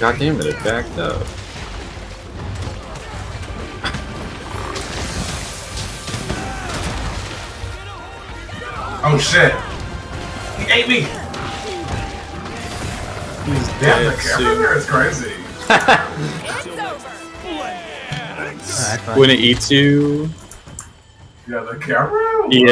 God damn it, it backed up. Oh shit! He ate me! He's Damn, the camera there is crazy. When it eats you, Yeah, the camera? Yeah.